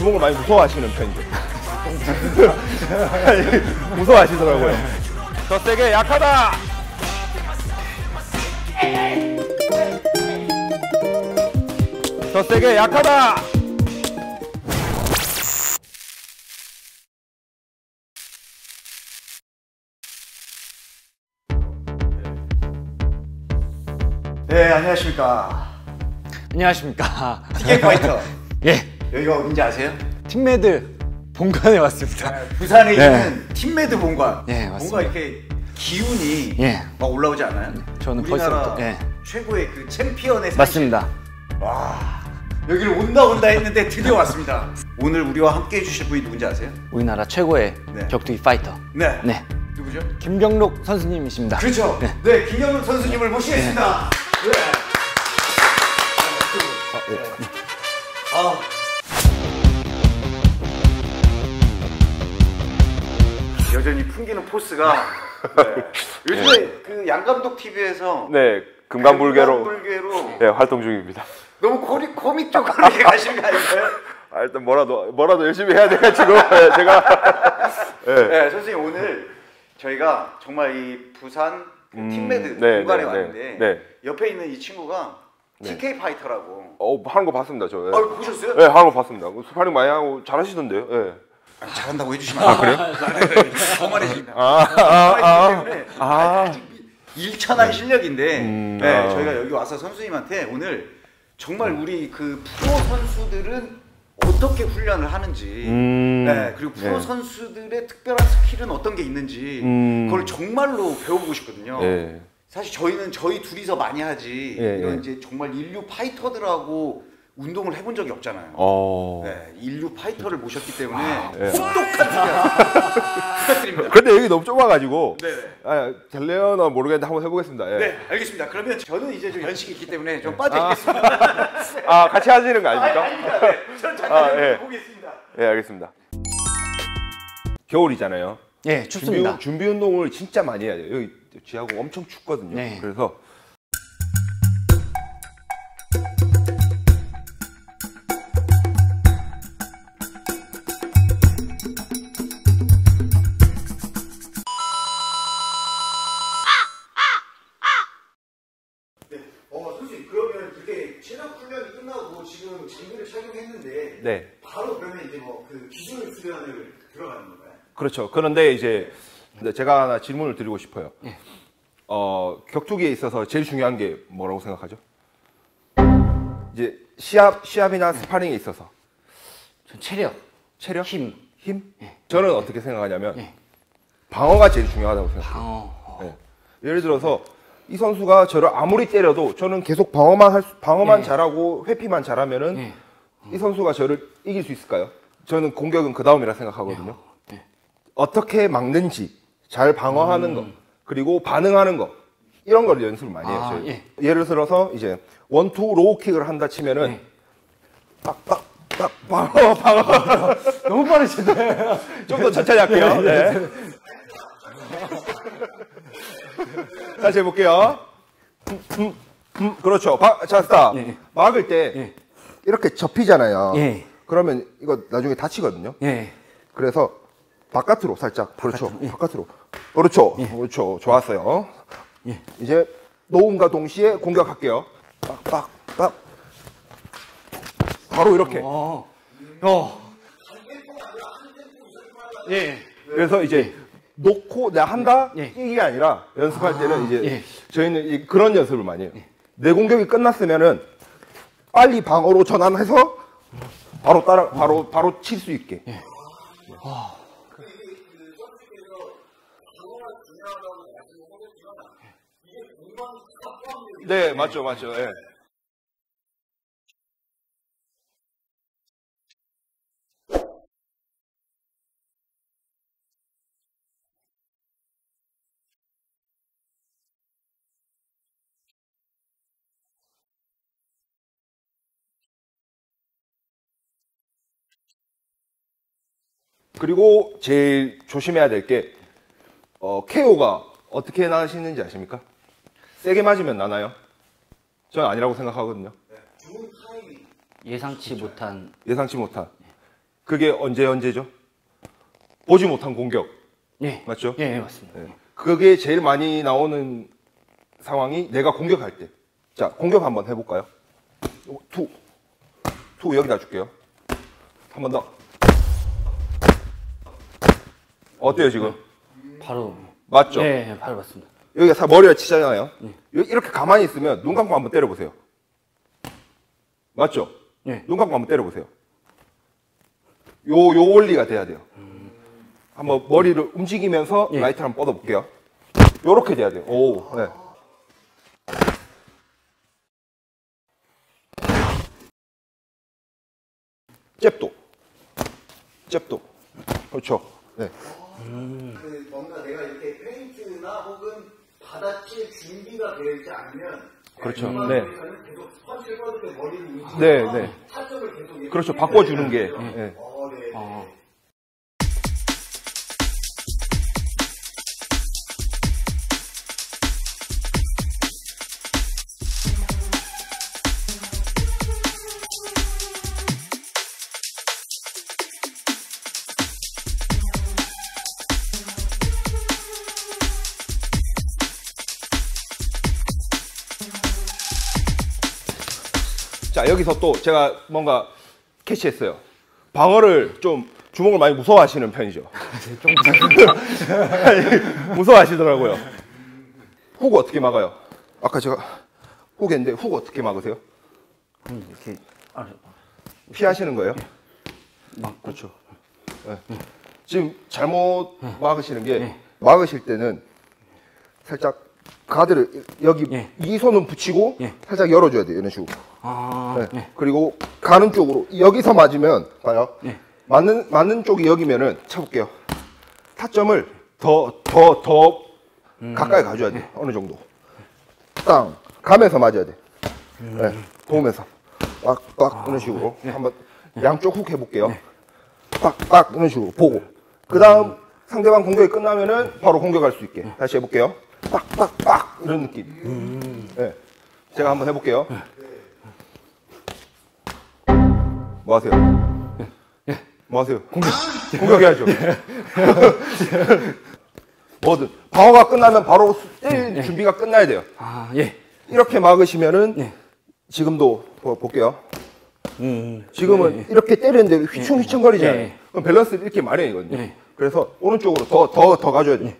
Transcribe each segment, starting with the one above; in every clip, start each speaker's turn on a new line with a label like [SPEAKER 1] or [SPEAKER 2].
[SPEAKER 1] 주먹을 많이 무서워하시는 편이죠. 무서워하시더라고요. 더 세게 약하다. 더 세게 약하다.
[SPEAKER 2] 네, 안녕하십니까.
[SPEAKER 3] 안녕하십니까.
[SPEAKER 2] TK 파이터.
[SPEAKER 3] 예,
[SPEAKER 2] 여기가 어딘지 아세요?
[SPEAKER 3] 팀매드 본관에 왔습니다.
[SPEAKER 2] 부산에
[SPEAKER 3] 네.
[SPEAKER 2] 있는 팀매드 본관.
[SPEAKER 3] 네,
[SPEAKER 2] 뭔가
[SPEAKER 3] 맞습니다.
[SPEAKER 2] 이렇게 기운이
[SPEAKER 3] 예.
[SPEAKER 2] 막 올라오지 않아요?
[SPEAKER 3] 저는
[SPEAKER 2] 우리나라
[SPEAKER 3] 벌써부터, 예.
[SPEAKER 2] 최고의 그 챔피언의 상
[SPEAKER 3] 맞습니다.
[SPEAKER 2] 와, 여기를 온다 온다 했는데 드디어 왔습니다. 오늘 우리와 함께 해주실 분이 누군지 아세요?
[SPEAKER 3] 우리나라 최고의
[SPEAKER 2] 네.
[SPEAKER 3] 격투기 파이터.
[SPEAKER 2] 네.
[SPEAKER 3] 네.
[SPEAKER 2] 누구죠?
[SPEAKER 3] 김경록 선수님이십니다.
[SPEAKER 2] 그렇죠.
[SPEAKER 3] 네.
[SPEAKER 2] 네, 김경록 선수님을 모시겠습니다. 네. 아, 여전히 풍기는 포스가 네. 요즘에 그 양감독 TV에서
[SPEAKER 1] 네, 금강불개로
[SPEAKER 2] 불개로
[SPEAKER 1] 네, 활동 중입니다.
[SPEAKER 2] 너무 코믹, 코믹 쪽으로 이렇게 가시는 거 아닌가요?
[SPEAKER 1] 아, 일단 뭐라도 뭐라도 열심히 해야 돼가지고 네, 제가 네.
[SPEAKER 2] 네, 선생님 오늘 저희가 정말 이 부산 그 팀매드
[SPEAKER 1] 네,
[SPEAKER 2] 본관에
[SPEAKER 1] 네,
[SPEAKER 2] 왔는데
[SPEAKER 1] 네, 네.
[SPEAKER 2] 옆에 있는 이 친구가 TK 파이터라고.
[SPEAKER 1] 어, 하는 거 봤습니다, 저. 네.
[SPEAKER 2] 아, 보셨어요?
[SPEAKER 1] 네, 하는 거 봤습니다. 스파링 많이 하고 잘하시던데요. 네.
[SPEAKER 2] 잘한다고 해주시면 안 그래요? 거만해집니다.
[SPEAKER 1] 아, 아, 아,
[SPEAKER 2] 때문에
[SPEAKER 1] 아.
[SPEAKER 2] 아직 일천한 실력인데
[SPEAKER 1] 음,
[SPEAKER 2] 네,
[SPEAKER 1] 아.
[SPEAKER 2] 저희가 여기 와서 선수님한테 오늘 정말 우리 그 프로 선수들은 어떻게 훈련을 하는지
[SPEAKER 1] 음.
[SPEAKER 2] 네, 그리고 프로
[SPEAKER 1] 네.
[SPEAKER 2] 선수들의 특별한 스킬은 어떤 게 있는지
[SPEAKER 1] 음.
[SPEAKER 2] 그걸 정말로 배워보고 싶거든요.
[SPEAKER 1] 네.
[SPEAKER 2] 사실 저희는 저희 둘이서 많이 하지
[SPEAKER 1] 예,
[SPEAKER 2] 이런
[SPEAKER 1] 예.
[SPEAKER 2] 이제 정말 인류 파이터들하고 운동을 해본 적이 없잖아요.
[SPEAKER 1] 어.
[SPEAKER 2] 네, 인류 파이터를 모셨기 때문에
[SPEAKER 1] 예.
[SPEAKER 2] 혹독한 훈련 부탁드립니다.
[SPEAKER 1] 근데 여기 너무 좁아가지고.
[SPEAKER 2] 네.
[SPEAKER 1] 아, 잘래요나 모르겠는데 한번 해보겠습니다. 예.
[SPEAKER 2] 네, 알겠습니다. 그러면 저는 이제 좀 연식이 있기 때문에 좀 빠져 있겠습니다.
[SPEAKER 1] 아, 같이 하시는 거 아닙니까?
[SPEAKER 2] 아닙니다. 네, 잠깐
[SPEAKER 1] 아, 예.
[SPEAKER 2] 보겠습니다.
[SPEAKER 1] 예, 알겠습니다. 겨울이잖아요.
[SPEAKER 3] 예, 춥습니다.
[SPEAKER 1] 준비, 준비 운동을 진짜 많이 해야 돼요. 여기 지하고 엄청 춥거든요.
[SPEAKER 3] 네.
[SPEAKER 1] 그래서 그렇죠. 그런데 이제 제가 하나 질문을 드리고 싶어요.
[SPEAKER 3] 예.
[SPEAKER 1] 어, 격투기에 있어서 제일 중요한 게 뭐라고 생각하죠? 이제 시합 시합이나 스파링에 있어서
[SPEAKER 3] 전 체력,
[SPEAKER 1] 체력,
[SPEAKER 3] 힘,
[SPEAKER 1] 힘? 저는 어떻게 생각하냐면
[SPEAKER 3] 예.
[SPEAKER 1] 방어가 제일 중요하다고 생각해요.
[SPEAKER 3] 방어.
[SPEAKER 1] 예. 예를 들어서 이 선수가 저를 아무리 때려도 저는 계속 방어만 할 수- 방어만
[SPEAKER 3] 예.
[SPEAKER 1] 잘하고 회피만 잘하면은
[SPEAKER 3] 예.
[SPEAKER 1] 이 선수가 저를 이길 수 있을까요? 저는 공격은 그 다음이라 생각하거든요.
[SPEAKER 3] 예.
[SPEAKER 1] 어떻게 막는지 잘 방어하는 거 그리고 반응하는 거 이런 걸 연습을 많이 해요.
[SPEAKER 3] 아. 예.
[SPEAKER 1] 예를 들어서 이제 원투 로우킥을 한다 치면은
[SPEAKER 3] 예.
[SPEAKER 1] 빡빡빡 방어 방어
[SPEAKER 3] 너무 빠르시네.
[SPEAKER 1] 좀 더 천천히 할게요. 네. 다시 해볼게요. 음, 음, 음, 그렇죠. 바, 자, 스타.
[SPEAKER 3] 예.
[SPEAKER 1] 막을 때
[SPEAKER 3] 예.
[SPEAKER 1] 이렇게 접히잖아요.
[SPEAKER 3] 예.
[SPEAKER 1] 그러면 이거 나중에 다치거든요.
[SPEAKER 3] 예.
[SPEAKER 1] 그래서 바깥으로 살짝. 그렇죠. 바깥으로. 그렇죠. 그렇죠. 좋았어요.
[SPEAKER 3] 예.
[SPEAKER 1] 이제 놓음과 동시에 공격할게요. 빡빡빡. 바로 이렇게.
[SPEAKER 3] 어. 어. 예.
[SPEAKER 1] 그래서 이제 놓고 내가 한다
[SPEAKER 3] 예.
[SPEAKER 1] 이게 아니라 연습할 때는 이제
[SPEAKER 3] 예.
[SPEAKER 1] 저희는 이- 그런 연습을 많이 해요. 내 공격이 끝났으면은 빨리 방어로 전환해서 바로 따라 바로 바로 칠 수 있게. 네 맞죠 맞죠. 예. 그리고 제일 조심해야 될 게 어, KO가 어떻게 나시는지 아십니까? 세게 맞으면 나나요? 저는 아니라고 생각하거든요.
[SPEAKER 3] 예상치 못한
[SPEAKER 1] 예상치 못한. 그게 언제 언제죠? 보지 못한 공격.
[SPEAKER 3] 예.
[SPEAKER 1] 맞죠?
[SPEAKER 3] 예, 예, 맞습니다.
[SPEAKER 1] 예. 그게 제일 많이 나오는 상황이 내가 공격할 때. 자, 공격 한번 해볼까요? two. two 여기다 줄게요. 한 번 더. 어때요, 지금?
[SPEAKER 3] 바로.
[SPEAKER 1] 맞죠?
[SPEAKER 3] 예, 예, 바로 맞습니다.
[SPEAKER 1] 여기가 사- 머리가 치잖아요. 요- 이렇게 가만히 있으면 눈 감고 한번 때려보세요. 맞죠?
[SPEAKER 3] 예.
[SPEAKER 1] 눈 감고 한번 때려보세요. 요, 요 원리가 돼야 돼요. 한번 머리를 움직이면서
[SPEAKER 3] 예.
[SPEAKER 1] 라이트를 한번 뻗어볼게요. 요렇게 돼야 돼요. 오, 네. 잽도. 잽도. 그렇죠. 네.
[SPEAKER 2] 그 뭔가 내가 이렇게 페인트나 혹은 받아칠 준비가 되어 있지 않으면
[SPEAKER 1] 그렇죠. 네. 네, 네. 그렇죠. 바꿔주는 게. 예.
[SPEAKER 2] 어, 네.
[SPEAKER 3] 어.
[SPEAKER 1] 자 여기서 또 제가 뭔가 캐치했어요. 방어를 좀 주먹을 많이 무서워하시는 편이죠. 아니, 무서워하시더라고요. 훅 어떻게 막아요? 아까 제가 훅 했는데 훅 어떻게 막으세요?
[SPEAKER 3] 음, 이렇게. 아,
[SPEAKER 1] 피하시는 거예요?
[SPEAKER 3] 막.
[SPEAKER 1] 그렇죠. 네. 지금 잘못 막으시는 게 막으실 때는 살짝 가드를 여기
[SPEAKER 3] 예.
[SPEAKER 1] 이 손은 붙이고
[SPEAKER 3] 예.
[SPEAKER 1] 살짝 열어줘야 돼요. 이런 식으로.
[SPEAKER 3] 아,
[SPEAKER 1] 네.
[SPEAKER 3] 예.
[SPEAKER 1] 그리고 가는 쪽으로 여기서 맞으면 봐요.
[SPEAKER 3] 예.
[SPEAKER 1] 맞는 맞는 쪽이 여기면은 쳐볼게요. 타점을 더 더더
[SPEAKER 3] 음.
[SPEAKER 1] 가까이 가줘야
[SPEAKER 3] 예.
[SPEAKER 1] 돼. 어느 정도. 땅 가면서 맞아야 돼. 네. 도우면서 빡빡 이런 식으로
[SPEAKER 3] 예.
[SPEAKER 1] 한번 양쪽 훅 해볼게요. 빡빡 이런 식으로 보고 그 다음 상대방 공격이 끝나면은 바로 공격할 수 있게 다시 해볼게요. 빡빡빡 이런 느낌. 네. 제가 한번 해볼게요. 뭐 하세요? 뭐 하세요? 공격. 공격해야죠. 뭐든. 방어가 끝나면 바로 때릴 준비가 끝나야 돼요.
[SPEAKER 3] 아, 예.
[SPEAKER 1] 이렇게 막으시면은
[SPEAKER 3] 네.
[SPEAKER 1] 지금도 보- 볼게요.
[SPEAKER 3] 음.
[SPEAKER 1] 지금은 이렇게 때리는데 휘청휘청거리잖아요.
[SPEAKER 3] 예, 예.
[SPEAKER 1] 그럼 밸런스를 잃기 마련이거든요.
[SPEAKER 3] 예.
[SPEAKER 1] 그래서 오른쪽으로 더, 더, 더 가줘야 돼요.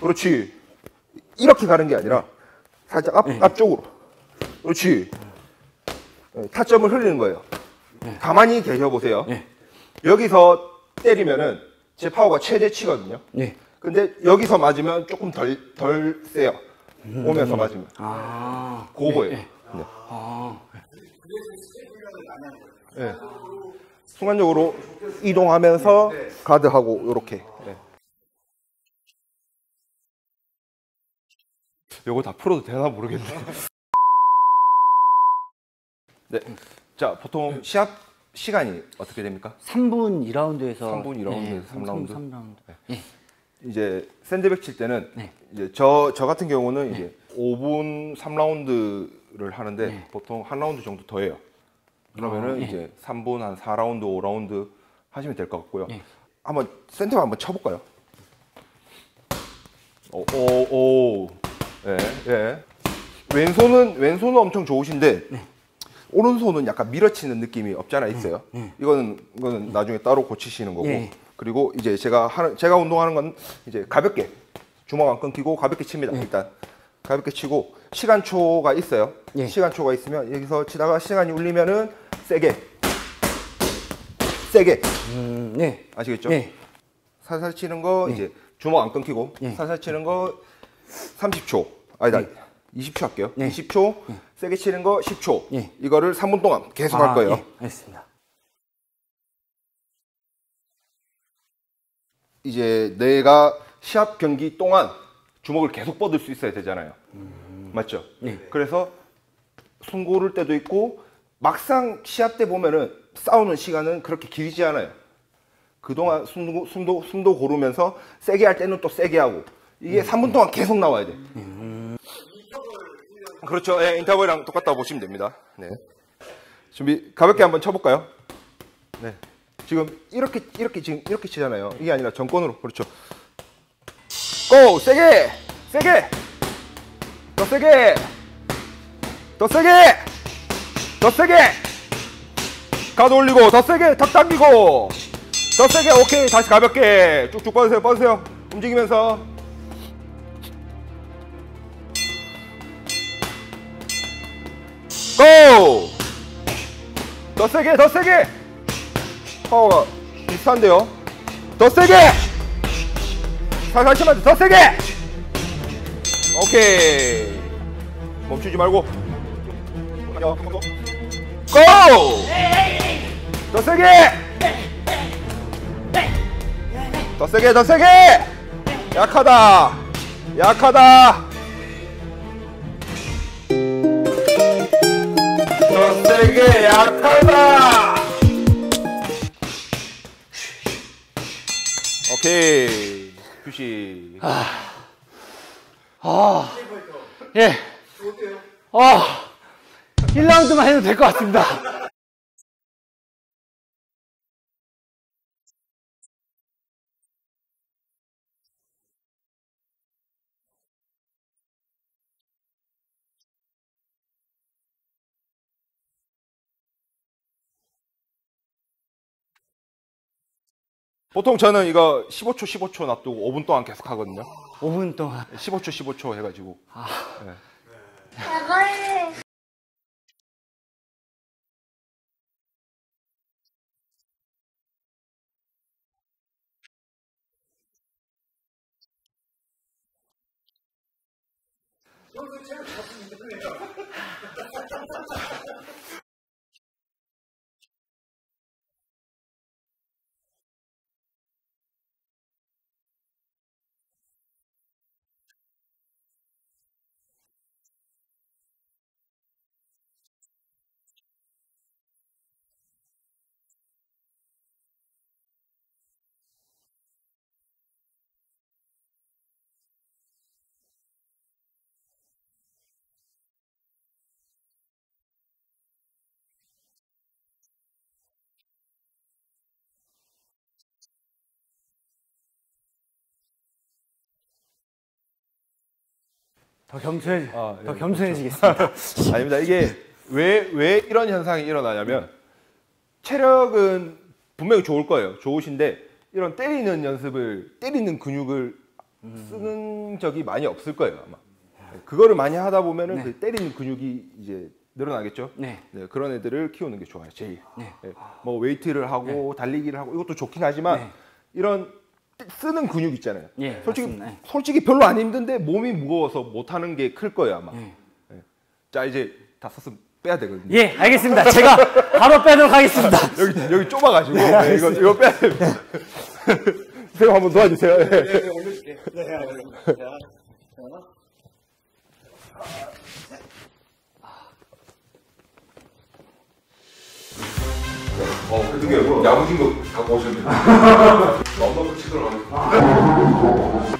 [SPEAKER 1] 그렇지. 이렇게 가는 게 아니라 살짝 앞, 앞쪽으로. 그렇지. 예, 타점을 흘리는 거예요. 가만히 계셔보세요.
[SPEAKER 3] 예.
[SPEAKER 1] 여기서 때리면은 제 파워가 최대치거든요.
[SPEAKER 3] 예.
[SPEAKER 1] 근데 여기서 맞으면 조금 덜, 덜 세요. 오면서 맞으면.
[SPEAKER 3] 아.
[SPEAKER 1] 그거예요.
[SPEAKER 3] 예, 예.
[SPEAKER 1] 네.
[SPEAKER 3] 아.
[SPEAKER 1] 예. 순간적으로 이동하면서 가드하고 요렇게. 예. 요거 다 풀어도 되나 모르겠네. 네. 자, 보통 시합 시간이 어떻게 됩니까?
[SPEAKER 3] 3분 2라운드에서
[SPEAKER 1] 3분 2라운드에서 3라운드?
[SPEAKER 3] 3 라운드. 예.
[SPEAKER 1] 이제 샌드백 칠 때는
[SPEAKER 3] 네.
[SPEAKER 1] 이제 저, 저 같은 경우는 이제 5분 3라운드를 하는데
[SPEAKER 3] 네.
[SPEAKER 1] 보통 한 라운드 정도 더 해요. 그러면은
[SPEAKER 3] 아, 예.
[SPEAKER 1] 이제 3분 한 4라운드, 5라운드 하시면 될 것 같고요.
[SPEAKER 3] 예.
[SPEAKER 1] 한번 센터 한번 쳐 볼까요? 오, 오, 오. 예, 예. 왼손은 왼손은 엄청 좋으신데
[SPEAKER 3] 네.
[SPEAKER 1] 오른손은 약간 밀어치는 느낌이 없잖아 있어요. 이거는 이거는 나중에 따로 고치시는 거고.
[SPEAKER 3] 예.
[SPEAKER 1] 그리고 이제 제가 하는 제가 운동하는 건 이제 가볍게 주먹 안 끊기고 가볍게 칩니다. 일단 가볍게 치고 시간초가 있어요.
[SPEAKER 3] 예.
[SPEAKER 1] 시간초가 있으면 여기서 치다가 시간이 울리면은 세게 세게
[SPEAKER 3] 음, 네.
[SPEAKER 1] 아시겠죠?
[SPEAKER 3] 예.
[SPEAKER 1] 살살 치는 거 이제 주먹 안 끊기고
[SPEAKER 3] 예.
[SPEAKER 1] 살살 치는 거 30초 아니다 20초 할게요.
[SPEAKER 3] 예.
[SPEAKER 1] 20초 세게 치는 거 10초
[SPEAKER 3] 예.
[SPEAKER 1] 이거를 3분 동안 계속
[SPEAKER 3] 아,
[SPEAKER 1] 할 거예요.
[SPEAKER 3] 예. 알겠습니다.
[SPEAKER 1] 이제 내가 시합 경기 동안 주먹을 계속 뻗을 수 있어야 되잖아요. 맞죠?
[SPEAKER 3] 네.
[SPEAKER 1] 그래서 숨 고를 때도 있고 막상 시합 때 보면은 싸우는 시간은 그렇게 길지 않아요. 그동안 숨도, 숨도, 숨도 고르면서 세게 할 때는 또 세게 하고 이게 3분 동안 계속 나와야 돼. 그렇죠. 예, 인터벌이랑 똑같다고 보시면 됩니다. 네. 준비 가볍게 한번 쳐볼까요? 네. 지금 이렇게 이렇게 지금 이렇게 치잖아요. 이게 아니라 정권으로 그렇죠. 고 세게 세게 더 세게 더 세게 더 세게 가드 올리고 더 세게 턱 당기고 더 세게 오케이 다시 가볍게 쭉쭉 뻗으세요 뻗으세요 움직이면서 고! 더 세게 더 세게! 파워가 비슷한데요? 더 세게! 살살 치면 더 세게! 오케이. 멈추지 말고. 고! 더 세게! 더 세게 더 세게! 약하다. 약하다 더 세게 약하다. 오케이. 휴식.
[SPEAKER 3] 예. 아, 1라운드만 해도 될 것 같습니다.
[SPEAKER 1] 보통 저는 이거 15초 15초 놔두고 5분 동안 계속 하거든요.
[SPEAKER 3] 5분 동안.
[SPEAKER 1] 15초 15초 해가지고
[SPEAKER 3] 더 겸손해,
[SPEAKER 1] 아, 예,
[SPEAKER 3] 더 겸손해지겠습니다.
[SPEAKER 1] 아닙니다. 이게 왜, 왜 이런 현상이 일어나냐면 체력은 분명히 좋을 거예요. 좋으신데 이런 때리는 연습을 때리는 근육을 쓰는 적이 많이 없을 거예요 아마. 그거를 많이 하다 보면은
[SPEAKER 3] 네.
[SPEAKER 1] 그 때리는 근육이 이제 늘어나겠죠.
[SPEAKER 3] 네.
[SPEAKER 1] 네, 그런 애들을 키우는 게 좋아요, 제일.
[SPEAKER 3] 네.
[SPEAKER 1] 예, 뭐 웨이트를 하고 달리기를 하고 이것도 좋긴 하지만
[SPEAKER 3] 네.
[SPEAKER 1] 이런 쓰는 근육 있잖아요.
[SPEAKER 3] 예,
[SPEAKER 1] 솔직히
[SPEAKER 3] 맞습니다. 네.
[SPEAKER 1] 솔직히 별로 안 힘든데 몸이 무거워서 못 하는 게 클 거예요 아마.
[SPEAKER 3] 예.
[SPEAKER 1] 자 이제 다 썼으면 빼야 되거든요.
[SPEAKER 3] 예, 알겠습니다. 제가 바로 빼도록 하겠습니다.
[SPEAKER 1] 여기 여기 좁아가지고 네, 이거 이거 빼야 됩니다. 선생님 한번 도와주세요. 네. 어, 그게 야무진 거 갖고 오셨네. 넘버도 치도록 하겠습니다.